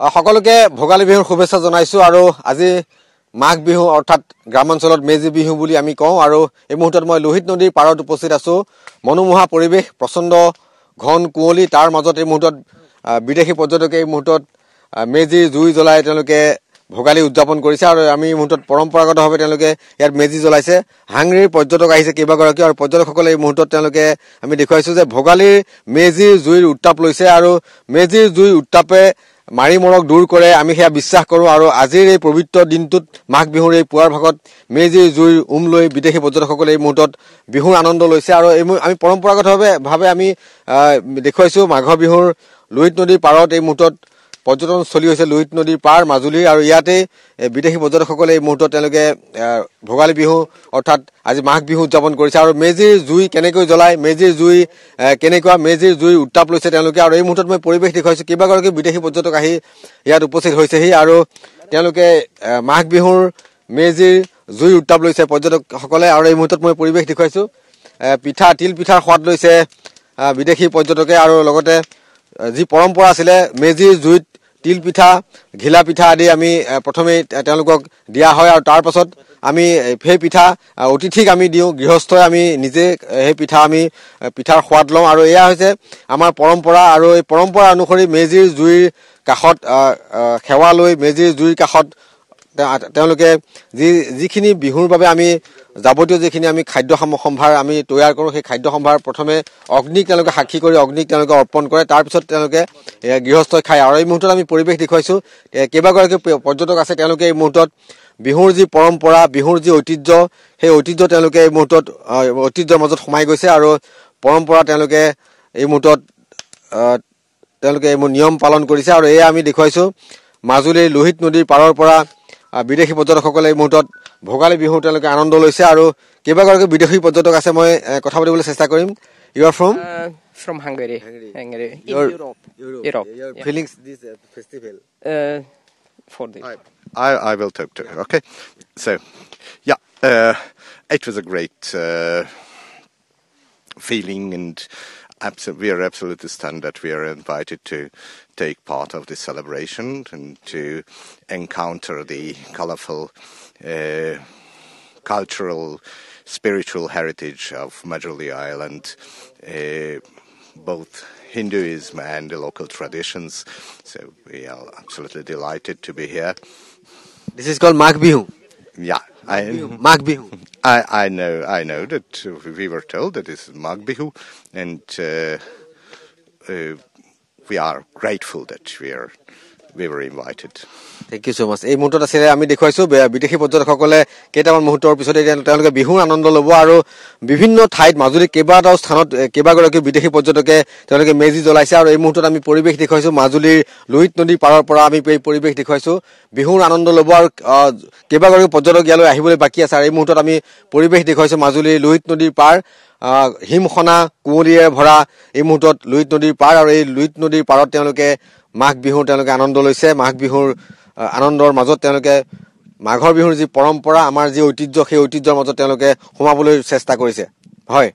সকলোকে ভোগালী বিহুৰ শুভেচ্ছা জনাইছো আৰু আজি মাঘ বিহু অৰ্থাৎ গ্ৰামাঞ্চলত মেজি বিহু বুলি আমি কওঁ আৰু এই মুহূৰ্তত মই লোহিত নদীৰ পাৰত উপস্থিত আছো। মনোমোহা পৰিৱেশ প্ৰচণ্ড ঘন কুঁৱলী তাৰ মাজত এই মুহূৰ্তত বিদেশী পৰ্যটকে এই মুহূৰ্তত মেজি জুই জ্বলাই তেওঁলোকে ভোগালী উদযাপন কৰিছে আৰু আমি এই মুহূৰ্তত পৰম্পৰাগতভাৱে তেওঁলোকে ইয়াত মেজি জ্বলাইছে। হাংৰিৰ পৰ্যটক আহিছে কেইবাগৰাকী আৰু পৰ্যটকসকলে এই মুহূৰ্তত তেওঁলোকে আমি দেখুৱাইছো যে ভোগালীৰ মেজিৰ জুইৰ উত্তাপ লৈছে আৰু মেজিৰ জুইৰ উত্তাপে মাৰি মৰক দূৰ কৰে আমি সেয়া বিশ্বাস কৰোঁ আৰু আজিৰ এই পবিত্ৰ দিনটোত মাঘ বিহুৰ এই পুৱাৰ ভাগত মেজিৰ জুইৰ উম লৈ বিদেশী পৰ্যটকসকলে এই মুহূৰ্তত বিহুৰ আনন্দ লৈছে আৰু এই আমি পৰম্পৰাগতভাৱে ভাৱে আমি দেখুৱাইছো মাঘৰ বিহুৰ লুইত নদীৰ পাৰত এই মুহূৰ্তত পৰ্যটনস্থলী হৈছে লুইত নদীৰ পাৰ মাজুলী আৰু ইয়াতেই এ, বিদেশী পৰ্যটকসকলে এই মুহূৰ্তত তেওঁলোকে ভোগালী বিহু অৰ্থাৎ আজি মাঘ বিহু উদযাপন কৰিছে আৰু মেজিৰ জুই কেনেকৈ জ্বলায় মেজিৰ জুই কেনেকুৱা মেজিৰ জুই উত্তাপ লৈছে তেওঁলোকে আৰু এই মুহূৰ্তত মই পৰিৱেশ দেখুৱাইছো কেইবাগৰাকী বিদেশী পৰ্যটক আহি ইয়াত উপস্থিত হৈছেহি আৰু তেওঁলোকে মাঘ বিহুৰ মেজিৰ জুই উত্তাপ লৈছে পৰ্যটকসকলে আৰু এই মুহূৰ্তত মই পৰিৱেশ দেখুৱাইছো। পিঠা তিল পিঠাৰ সোৱাদ লৈছে বিদেশী পৰ্যটকে আৰু লগতে যি পৰম্পৰা আছিলে মেজিৰ জুইত তিল পিঠা ঘিলা পিঠা আদি আমি প্ৰথমেই তেওঁলোকক দিয়া হয় আৰু তাৰ পাছত আমি সেই পিঠা অতিথিক আমি দিওঁ গৃহস্থই আমি নিজে সেই পিঠা আমি পিঠাৰ সোৱাদ লওঁ আৰু এয়া হৈছে আমাৰ পৰম্পৰা আৰু এই পৰম্পৰা অনুসৰি মেজিৰ জুইৰ কাষত সেৱা লৈ মেজিৰ জুইৰ কাষত তেওঁলোকে যি যিখিনি বিহুৰ বাবে আমি যাৱতীয় যিখিনি আমি খাদ্য সাম- সম্ভাৰ আমি তৈয়াৰ কৰোঁ সেই খাদ্য সম্ভাৰ প্ৰথমে অগ্নিক তেওঁলোকে সাক্ষী কৰি অগ্নিক তেওঁলোকে অৰ্পণ কৰে। তাৰপিছত তেওঁলোকে গৃহস্থই খায়। আৰু এই মুহূৰ্তত আমি পৰিৱেশ দেখুৱাইছো কেইবাগৰাকী পৰ্যটক আছে। তেওঁলোকে এই মুহূৰ্তত বিহুৰ যি পৰম্পৰা বিহুৰ যি ঐতিহ্য সেই ঐতিহ্য তেওঁলোকে এই মুহূৰ্তত ঐতিহ্যৰ মাজত সোমাই গৈছে। আৰু পৰম্পৰা তেওঁলোকে এই মুহূৰ্তত তেওঁলোকে এইবোৰ নিয়ম পালন কৰিছে। আৰু এয়া আমি দেখুৱাইছো মাজুলীৰ লোহিত নদীৰ পাৰৰ পৰা বিদেশি পর্যটকসকলে এই মুহূর্তত ভোগালী বিহু তেওঁলোকে আনন্দ লৈছে আৰু কেইবাগৰাকী বিদেশি পৰ্যটক আছে মই কথা পাতিবলৈ চেষ্টা কৰিম। You are from from Hungary Hungary Europe I I will okay so a great feeling and We are absolutely stunned that we are invited to take part of this celebration and to encounter the colorful uh, cultural, spiritual heritage of Majorly Island, uh, both Hinduism and the local traditions. So we are absolutely delighted to be here. This is called Magh Bihu. Yeah. Magh Magh Bihu. I, I know, I know that we were told that is Magbihu, and uh, uh, we are grateful that we are এই মুহূৰ্তত আছিলে আমি দেখুৱাইছো বিদেশী পৰ্যটকসকলে কেইটামান মুহূৰ্তৰ পিছতে তেওঁলোকে বিহুৰ আনন্দ ল'ব আৰু বিভিন্ন ঠাইত মাজুলীৰ কেইবাটাও স্থানত এ, কেইবাগৰাকী বিদেশী পৰ্যটকে তেওঁলোকে মেজি জ্বলাইছে আৰু এই মুহূৰ্তত আমি পৰিৱেশ দেখুৱাইছো মাজুলীৰ লোহিত নদীৰ পাৰৰ পৰা আমি এই পৰিৱেশ দেখুৱাইছো। বিহুৰ আনন্দ ল'ব আৰু আহ, কেইবাগৰাকী পৰ্যটক ইয়ালৈ আহিবলৈ বাকী আছে আৰু এই মুহূৰ্তত আমি পৰিৱেশ দেখুৱাইছো মাজুলীৰ লোহিত নদীৰ পাৰ হিমসনা কুঁৱলীৰে ভৰা এই মুহূৰ্তত লুইত নদীৰ পাৰ আৰু এই লুইত নদীৰ পাৰত তেওঁলোকে মাঘ বিহুৰ তেওঁলোকে আনন্দ লৈছে। মাঘ বিহুৰ আনন্দৰ মাজত তেওঁলোকে মাঘৰ বিহুৰ যি পৰম্পৰা আমাৰ যি ঐতিহ্য সেই ঐতিহ্যৰ মাজত তেওঁলোকে সোমাবলৈ চেষ্টা কৰিছে। হয়।